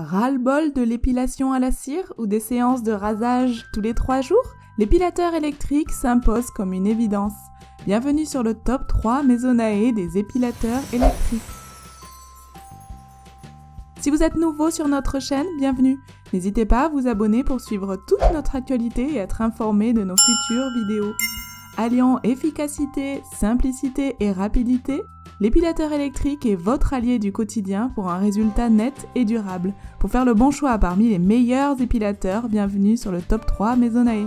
Ras-le-bol de l'épilation à la cire ou des séances de rasage tous les 3 jours? L'épilateur électrique s'impose comme une évidence. Bienvenue sur le top 3 Maisonnae des épilateurs électriques. Si vous êtes nouveau sur notre chaîne, bienvenue. N'hésitez pas à vous abonner pour suivre toute notre actualité et être informé de nos futures vidéos. Alliant efficacité, simplicité et rapidité, L'épilateur électrique est votre allié du quotidien pour un résultat net et durable. Pour faire le bon choix parmi les meilleurs épilateurs, bienvenue sur le top 3 Maisonnae.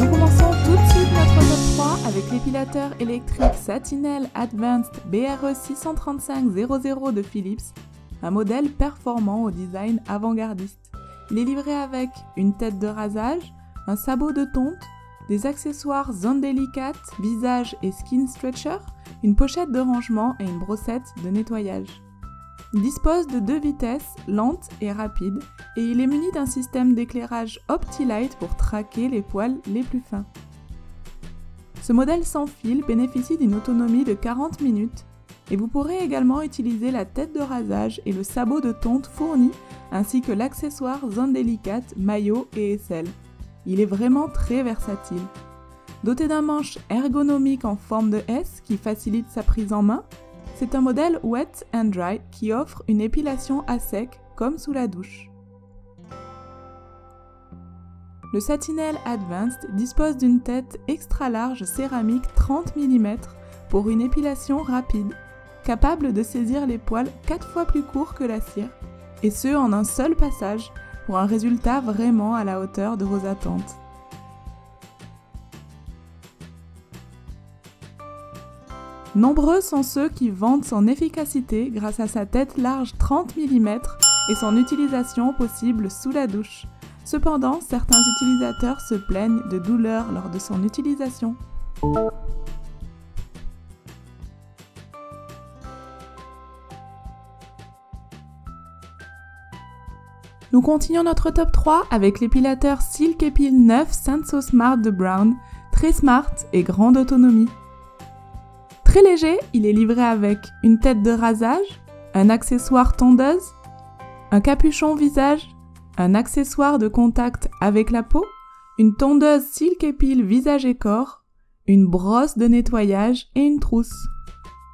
Nous commençons tout de suite notre top 3 avec l'épilateur électrique Satinel Advanced BRE 63500 de Philips, un modèle performant au design avant-gardiste. Il est livré avec une tête de rasage, un sabot de tonte, des accessoires zone délicate, visage et skin stretcher, une pochette de rangement et une brossette de nettoyage. Il dispose de deux vitesses, lente et rapide, et il est muni d'un système d'éclairage OptiLight pour traquer les poils les plus fins. Ce modèle sans fil bénéficie d'une autonomie de 40 minutes et vous pourrez également utiliser la tête de rasage et le sabot de tonte fourni ainsi que l'accessoire zone délicate, maillot et aisselle. Il est vraiment très versatile. Doté d'un manche ergonomique en forme de S qui facilite sa prise en main, c'est un modèle wet and dry qui offre une épilation à sec comme sous la douche. Le Satinel Advanced dispose d'une tête extra large céramique 30 mm pour une épilation rapide, capable de saisir les poils 4 fois plus courts que la cire, et ce en un seul passage un résultat vraiment à la hauteur de vos attentes. Nombreux sont ceux qui vantent son efficacité grâce à sa tête large 30 mm et son utilisation possible sous la douche. Cependant, certains utilisateurs se plaignent de douleurs lors de son utilisation. Nous continuons notre top 3 avec l'épilateur Silk Epil 9 Senso Smart de Brown, très smart et grande autonomie. Très léger, il est livré avec une tête de rasage, un accessoire tondeuse, un capuchon visage, un accessoire de contact avec la peau, une tondeuse Silk Epil visage et corps, une brosse de nettoyage et une trousse.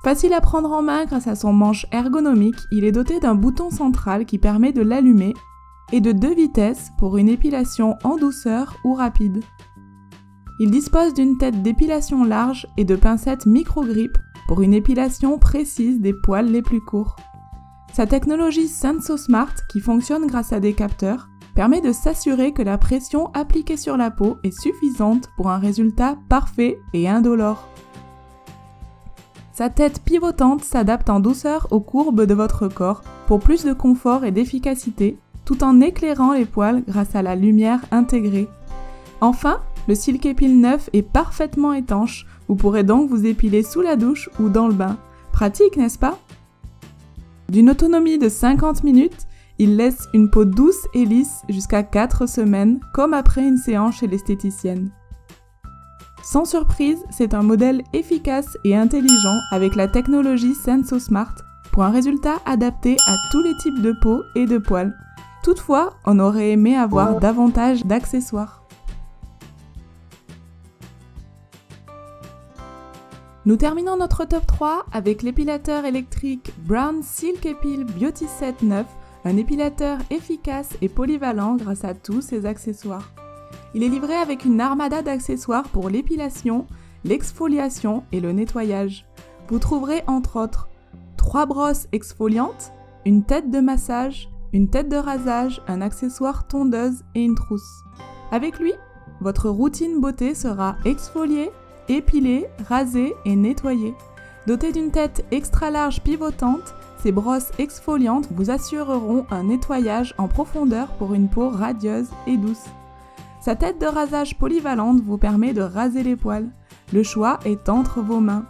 Facile à prendre en main grâce à son manche ergonomique, il est doté d'un bouton central qui permet de l'allumer et de deux vitesses pour une épilation en douceur ou rapide. Il dispose d'une tête d'épilation large et de pincettes micro-grip pour une épilation précise des poils les plus courts. Sa technologie Senso Smart, qui fonctionne grâce à des capteurs, permet de s'assurer que la pression appliquée sur la peau est suffisante pour un résultat parfait et indolore. Sa tête pivotante s'adapte en douceur aux courbes de votre corps pour plus de confort et d'efficacité tout en éclairant les poils grâce à la lumière intégrée. Enfin, le Silk Epil 9 est parfaitement étanche, vous pourrez donc vous épiler sous la douche ou dans le bain. Pratique, n'est-ce pas? D'une autonomie de 50 minutes, il laisse une peau douce et lisse jusqu'à 4 semaines, comme après une séance chez l'esthéticienne. Sans surprise, c'est un modèle efficace et intelligent avec la technologie Senso Smart pour un résultat adapté à tous les types de peau et de poils, Toutefois, on aurait aimé avoir davantage d'accessoires. Nous terminons notre top 3 avec l'épilateur électrique Brown Silk Epil Beauty Set 9, un épilateur efficace et polyvalent grâce à tous ses accessoires. Il est livré avec une armada d'accessoires pour l'épilation, l'exfoliation et le nettoyage. Vous trouverez entre autres trois brosses exfoliantes, une tête de massage, une tête de rasage, un accessoire tondeuse et une trousse. Avec lui, votre routine beauté sera exfoliée, épilée, rasée et nettoyée. Doté d'une tête extra large pivotante, ces brosses exfoliantes vous assureront un nettoyage en profondeur pour une peau radieuse et douce. Sa tête de rasage polyvalente vous permet de raser les poils. Le choix est entre vos mains.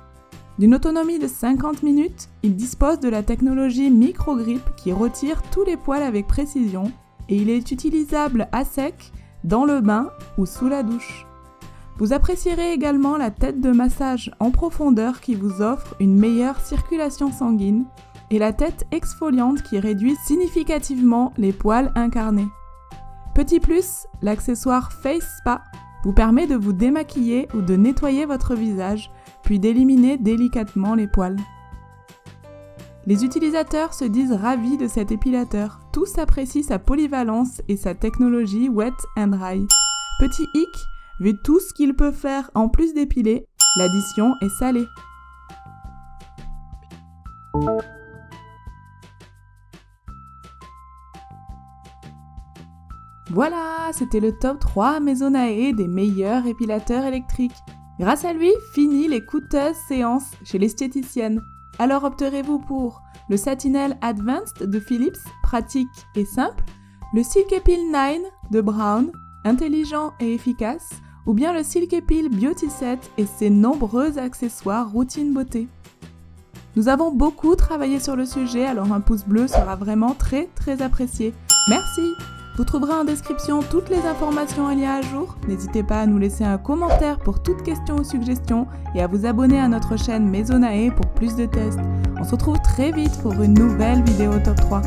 D'une autonomie de 50 minutes, il dispose de la technologie micro-grip qui retire tous les poils avec précision et il est utilisable à sec, dans le bain ou sous la douche. Vous apprécierez également la tête de massage en profondeur qui vous offre une meilleure circulation sanguine et la tête exfoliante qui réduit significativement les poils incarnés. Petit plus, l'accessoire Face Spa vous permet de vous démaquiller ou de nettoyer votre visage, puis d'éliminer délicatement les poils. Les utilisateurs se disent ravis de cet épilateur. Tous apprécient sa polyvalence et sa technologie wet and dry. Petit hic, vu tout ce qu'il peut faire en plus d'épiler, l'addition est salée. Voilà, c'était le top 3 Maisonnae des meilleurs épilateurs électriques. Grâce à lui, fini les coûteuses séances chez l'esthéticienne. Alors opterez-vous pour le Satinel Advanced de Philips, pratique et simple, le Silk Peel 9 de Brown, intelligent et efficace, ou bien le Silk Peel Beauty Set et ses nombreux accessoires routine beauté. Nous avons beaucoup travaillé sur le sujet, alors un pouce bleu sera vraiment très très apprécié. Merci vous trouverez en description toutes les informations lien à jour. N'hésitez pas à nous laisser un commentaire pour toute question ou suggestion et à vous abonner à notre chaîne Maisonae pour plus de tests. On se retrouve très vite pour une nouvelle vidéo top 3.